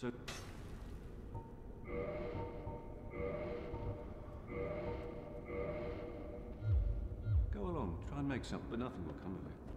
So... Go along, try and make something, but nothing will come of it.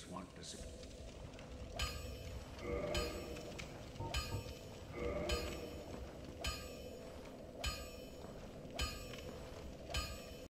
Us want to see.